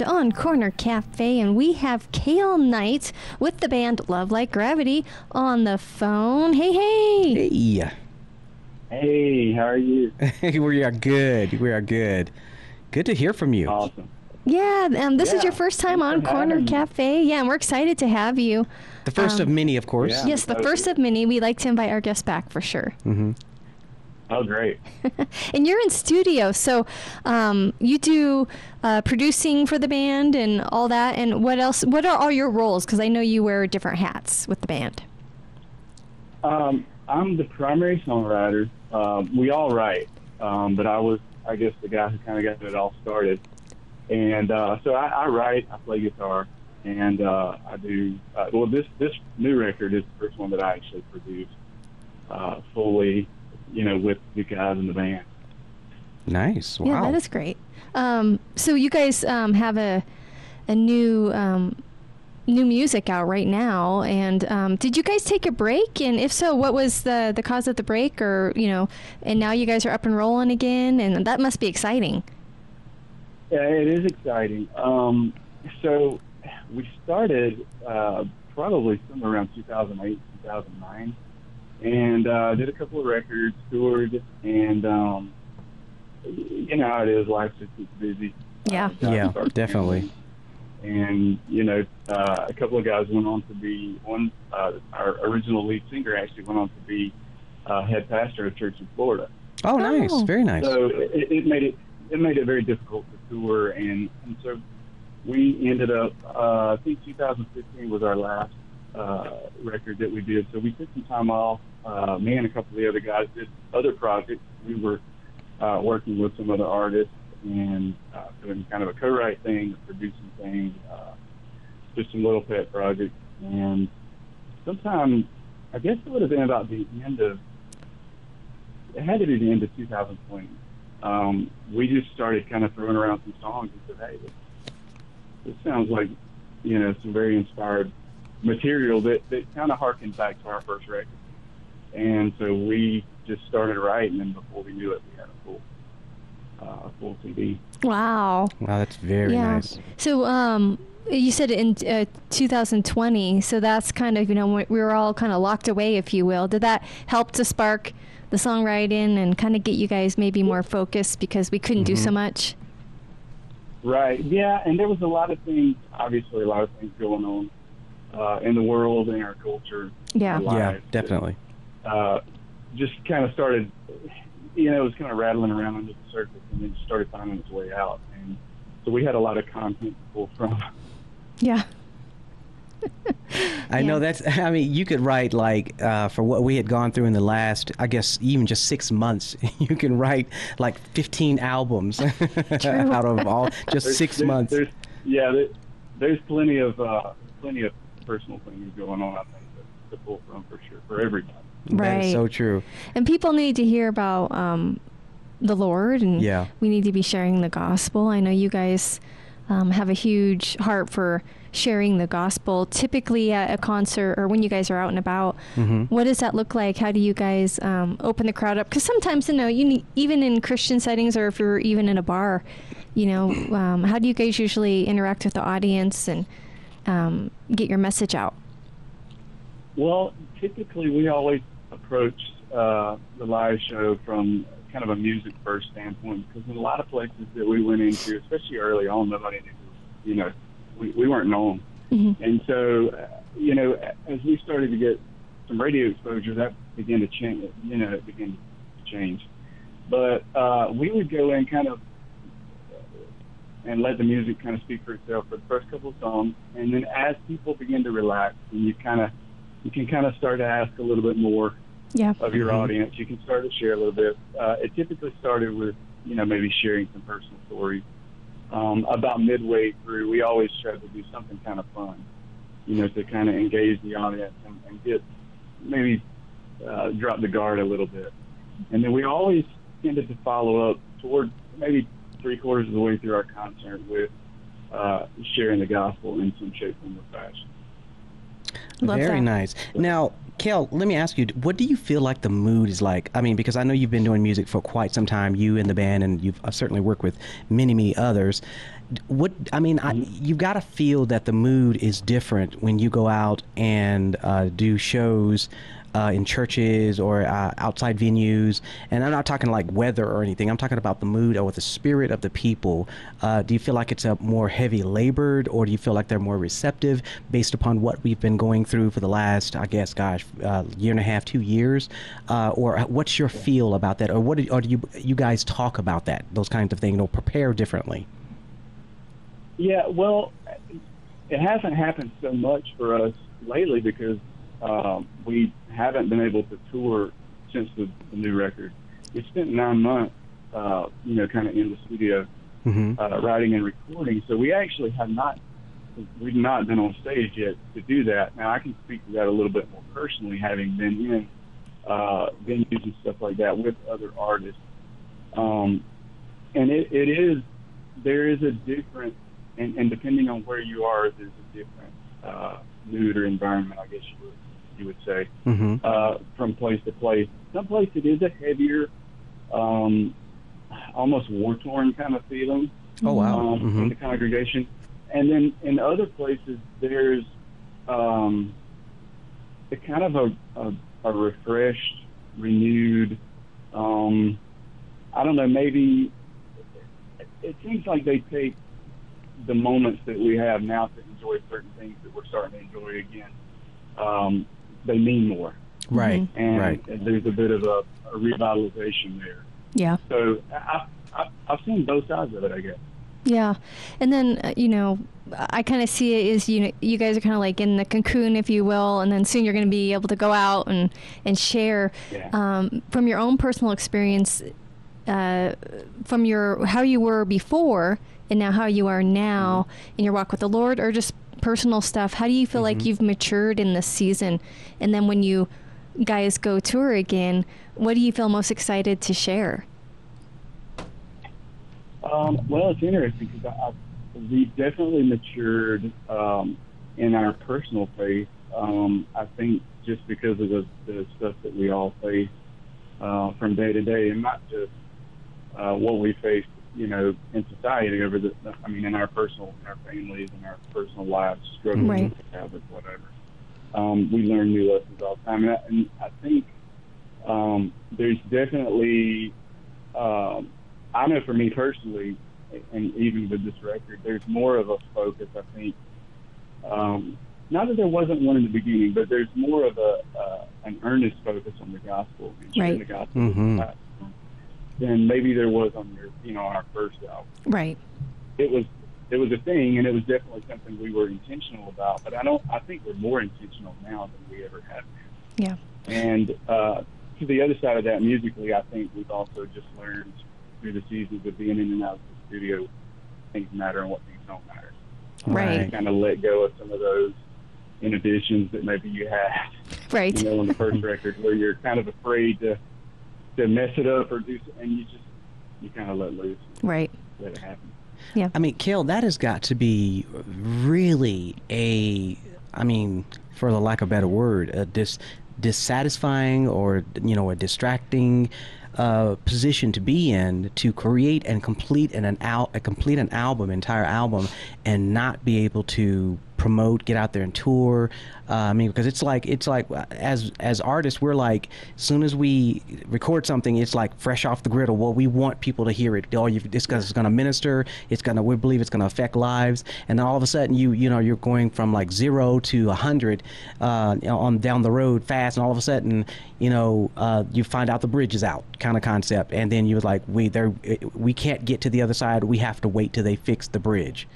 is on Corner Cafe, and we have Cale Knight with the band Love Like Gravity on the phone. Hey, hey! Hey. Hey, how are you? we are good. We are good. Good to hear from you. Awesome. Yeah, um, this is your first time thanks on Corner having me. Cafe. Yeah, and we're excited to have you. The first of Um, many, of course. Yeah. Yes, the first of many. We like to invite our guests back for sure. hmm Oh, great. And you're in studio, so um, you do uh, producing for the band and all that. And what else? What are all your roles? Because I know you wear different hats with the band. Um, I'm the primary songwriter. Um, we all write, um, but I was, I guess, the guy who kind of got it all started. And uh, so I, I write, I play guitar, and uh, I do. Uh, well, this this new record is the first one that I actually produced uh, fully, you know, with the guys in the band. Nice. Wow. Yeah, that is great. Um, so you guys um, have a a new um, new music out right now, and um, did you guys take a break? And if so, what was the the cause of the break? Or you know, and now you guys are up and rolling again, and that must be exciting. Yeah, it is exciting. Um, so we started uh, probably somewhere around 2008, 2009, and uh, did a couple of records, toured, and um, you know how it is. Life just gets busy. Yeah. Uh, Yeah, definitely. families. And you know, uh, a couple of guys went on to be one. Uh, our original lead singer actually went on to be uh, head pastor of a church in Florida. Oh, nice. Oh. Very nice. So it, it made it it made it very difficult to tour, and, and so we ended up. Uh, I think 2015 was our last uh, record that we did. So we took some time off. Uh, me and a couple of the other guys did other projects. We were uh, working with some other artists and uh, doing kind of a co-write thing, a producing thing, uh, just some little pet projects. And sometime, I guess it would have been about the end of it had to be the end of 2020. Um, we just started kind of throwing around some songs and said, hey, this, this sounds like, you know, some very inspired material that, that kind of harkens back to our first record. And so we just started writing, and before we knew it, we had a full, uh, full CD. Wow. wow, that's very yeah. nice. So um, you said in uh, 2020. So that's kind of you know we we were all kind of locked away, if you will. Did that help to spark the songwriting and kind of get you guys maybe more focused because we couldn't do so Mhm. much? Right. Yeah, and there was a lot of things, obviously, a lot of things going on uh, in the world, in our culture. Yeah. Yeah, definitely. Uh, just kind of started, you know, it was kind of rattling around under the surface and then started finding its way out. And so we had a lot of content to pull from. Yeah. I know that's. I mean, you could write like uh, for what we had gone through in the last, I guess, even just six months. You can write like 15 albums out of all just There's- six there's- months. There's, yeah, there's plenty of uh, plenty of personal things going on. I think to, to pull from for sure for everybody. That Right. is so true. And people need to hear about um, the Lord, and Yeah. we need to be sharing the gospel. I know you guys um, have a huge heart for sharing the gospel. Typically at a concert or when you guys are out and about, Mhm. what does that look like? How do you guys um, open the crowd up? Because sometimes, you know, you need, even in Christian settings or if you're even in a bar, you know, um, how do you guys usually interact with the audience and um, get your message out? Well, typically we always approach uh, the live show from kind of a music first standpoint because in a lot of places that we went into, especially early on, nobody knew, you know, we, we weren't known. Mhm. And so, uh, you know, as we started to get some radio exposure, that began to change. You know, it began to change. But uh, we would go in kind of and let the music kind of speak for itself for the first couple of songs, and then as people begin to relax, and you kind of you can kind of start to ask a little bit more Yeah. of your audience. You can start to share a little bit. Uh, it typically started with, you know, maybe sharing some personal stories. Um, about midway through, we always try to do something kind of fun, you know, to kind of engage the audience and, and get maybe uh, drop the guard a little bit. And then we always tended to follow up toward maybe three quarters of the way through our concert with uh, sharing the gospel in some shape, form, or fashion. Love Very that. nice. Now, Kel, let me ask you, what do you feel like the mood is like? I mean, because I know you've been doing music for quite some time, you and the band, and you've certainly worked with many, many others. What I mean, I, you've got to feel that the mood is different when you go out and uh, do shows uh, in churches or uh, outside venues. And I'm not talking like weather or anything. I'm talking about the mood or the spirit of the people. Uh, do you feel like it's a more heavy labored, or do you feel like they're more receptive based upon what we've been going through for the last, I guess, gosh, uh, year and a half, two years? Uh, or what's your feel about that, or what? Do, or do you you guys talk about that, those kinds of things, or prepare differently? Yeah, well, it hasn't happened so much for us lately because um, we haven't been able to tour since the, the new record. We spent nine months, uh, you know, kind of in the studio Mm-hmm. uh, writing and recording. So we actually have not we've not been on stage yet to do that. Now I can speak to that a little bit more personally, having been in uh, venues and stuff like that with other artists. Um, and it, it is there is a different, and, and depending on where you are, there's a different uh, mood or environment. I guess you would you would say Mm-hmm. uh, from place to place. Some place it is a heavier, um, almost war torn kind of feeling Oh wow. um, Mhm. in the congregation. And then in other places, there's um, a kind of a, a, a refreshed, renewed, um, I don't know, maybe it seems like they take the moments that we have now to enjoy certain things that we're starting to enjoy again. Um, they mean more. Right. And Right. there's a bit of a, a revitalization there. Yeah. So I, I, I've seen both sides of it, I guess. Yeah, and then uh, you know, I kind of see it as you know, you guys are kind of like in the cocoon, if you will, and then soon you're going to be able to go out and and share Yeah. um, from your own personal experience, uh, from your how you were before and now how you are now in your walk with the Lord, or just personal stuff. How do you feel like you've matured in this season? And then when you guys go tour again, what do you feel most excited to share? Um, well, it's interesting because I, I, we've definitely matured um, in our personal faith. Um, I think just because of the, the stuff that we all face uh, from day to day, and not just uh, what we face, you know, in society over the, I mean, in our personal, in our families, in our personal lives, struggling Right. with habits, whatever. Um, we learn new lessons all the time, and I, and I think um, there's definitely um, I know for me personally, and even with this record, there's more of a focus. I think, um, not that there wasn't one in the beginning, but there's more of a uh, an earnest focus on the gospel and sharing Right. the gospel Mhm. Than maybe there was on your, you know, on our first album. Right. It was it was a thing, and it was definitely something we were intentional about. But I don't. I think we're more intentional now than we ever have been. Yeah. And uh, to the other side of that, musically, I think we've also just learned through the seasons of being in and out of the studio, things matter and what things don't matter. Right. Kind of let go of some of those inhibitions that maybe you had, Right. you know, on the first record, where you're kind of afraid to to mess it up or do, so- and you just you kind of let loose, Right. let it happen. Yeah. I mean, Kel, that has got to be really a, I mean, for the lack of a better word, a dis, dissatisfying or you know a distracting uh, position to be in to create and complete an, an al- a complete an album, entire album, and not be able to promote, get out there and tour. Uh, I mean, because it's like it's like as as artists, we're like as soon as we record something, it's like fresh off the griddle. Well, we want people to hear it. Oh, you because it's going to minister. It's going to we believe it's going to affect lives. And then all of a sudden, you you know you're going from like zero to a hundred uh, on down the road fast, and all of a sudden, you know, uh, you find out the bridge is out, kind of concept. And then you're like, we there we can't get to the other side. We have to wait till they fix the bridge.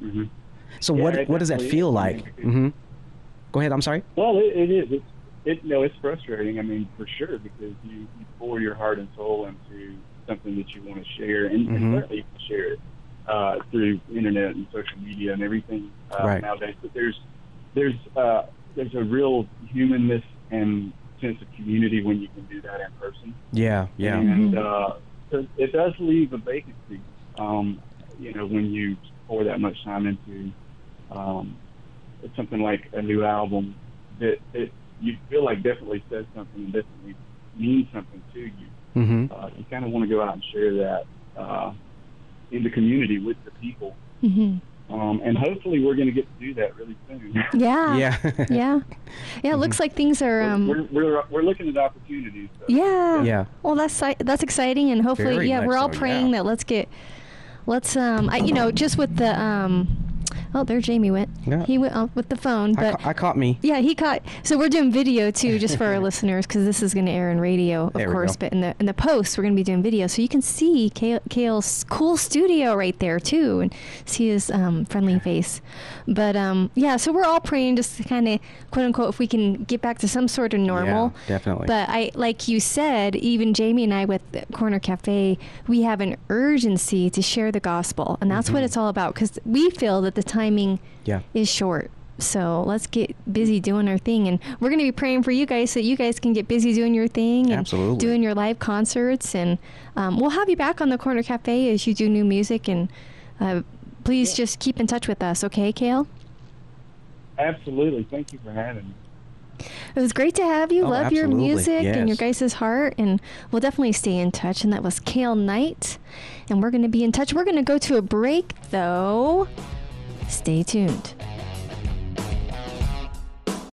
hmm So Yeah, what what does that feel like? hmm Go ahead. I'm sorry. Well, it, it is. It's, it no, it's frustrating. I mean, for sure, because you, you pour your heart and soul into something that you want to share, and, Mhm. certainly you can share it uh, through internet and social media and everything uh, Right. nowadays. But there's there's uh, there's a real humanness and sense of community when you can do that in person. Yeah. Yeah. And uh, it does leave a vacancy, um, you know, when you pour that much time into um, it's something like a new album that that you feel like definitely says something and definitely means something to you. Mm-hmm. Uh, you kind of want to go out and share that uh, in the community with the people. hmm Um, and hopefully, we're going to get to do that really soon. Yeah. Yeah. yeah. Yeah. It looks like things are. Um, we're, we're, we're looking at opportunities. So. yeah. Yeah. Well, that's that's exciting, and hopefully, Very yeah, we're all so, praying yeah. that let's get, let's um, I, you know, just with the um, oh, there Jamie went. Yeah. He went off with the phone, I, but. ca- I caught me. yeah, he caught. So we're doing video too, just for our listeners, because this is going to air in radio, of There course. But in the in the post, we're going to be doing video, so you can see Cale, Cale's cool studio right there too, and see his um, friendly face. But um, yeah, so we're all praying, just to kind of quote unquote, if we can get back to some sort of normal. Yeah, definitely. But I, like you said, even Jamie and I with Corner Cafe, we have an urgency to share the gospel, and that's what Mhm. it's all about. Because we feel that the timing yeah. is short. So let's get busy doing our thing, and we're going to be praying for you guys so you guys can get busy doing your thing and Absolutely. doing your live concerts. And um, we'll have you back on the Corner Cafe as you do new music. And uh, please Yeah. just keep in touch with us, okay, Cale? Absolutely. Thank you for having me. It was great to have you. Oh, Love your absolutely. music and your Yes. guys' heart, and we'll definitely stay in touch. And that was Cale Knight, and we're going to be in touch. We're going to go to a break, though. Stay tuned.